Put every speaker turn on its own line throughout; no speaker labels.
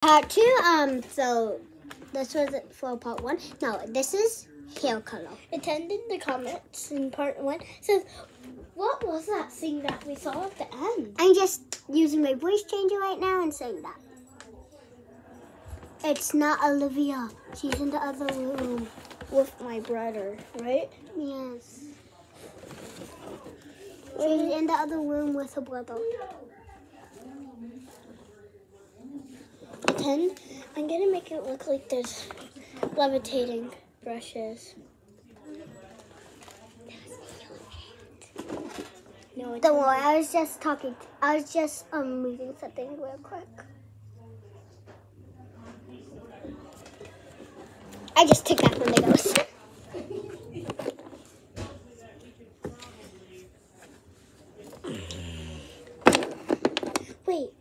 Part two. Um. So this was for part one. No, this is hair color.
Attend in the comments in part one says, what was that thing that we saw at the end?
I'm just using my voice changer right now and saying that. It's not Olivia. She's in the other room.
With my brother, right?
Yes. She's in the other room with her brother.
Attend. I'm gonna make it look like there's levitating brushes. No,
Don't worry, I was just talking. I was just um moving something real quick. I just took that from the ghost.
Wait.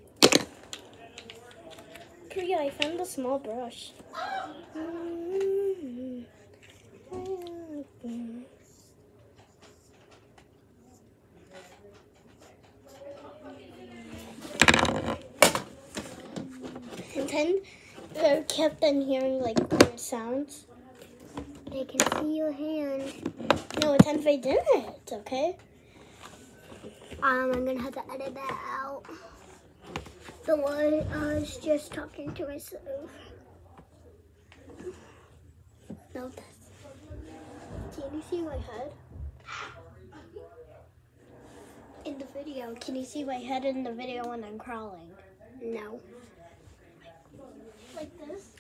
I found a small brush. And then I kept on hearing like weird sounds.
I can see your hand.
No, it's if I did it, okay?
Um, I'm gonna have to edit that out. The one I was just talking to myself.
No. Can you see my head? In the video, can you see my head in the video when I'm crawling?
No.
Like this?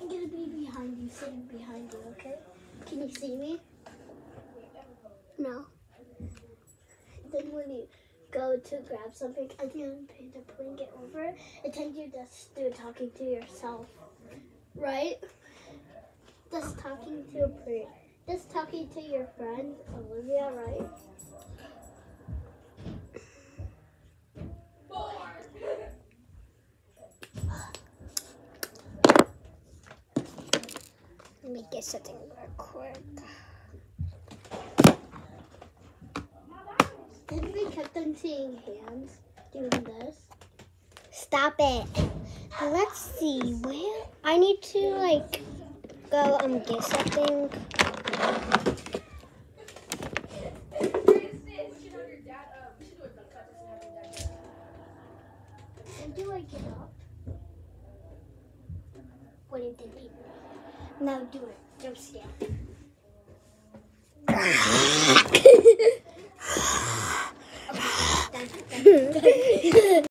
I'm gonna be behind you, sitting behind you, okay? Can you see me?
No.
Then when you go to grab something, gonna put the blanket over it. Pretend you're just do talking to yourself, right? Just talking to a pre, just talking to your friend Olivia, right?
Let me get something real quick.
Then we kept on seeing hands doing this.
Stop it. Let's see where I need to like go um get something.
Do I get up?
What are you thinking?
No, do it. Don't.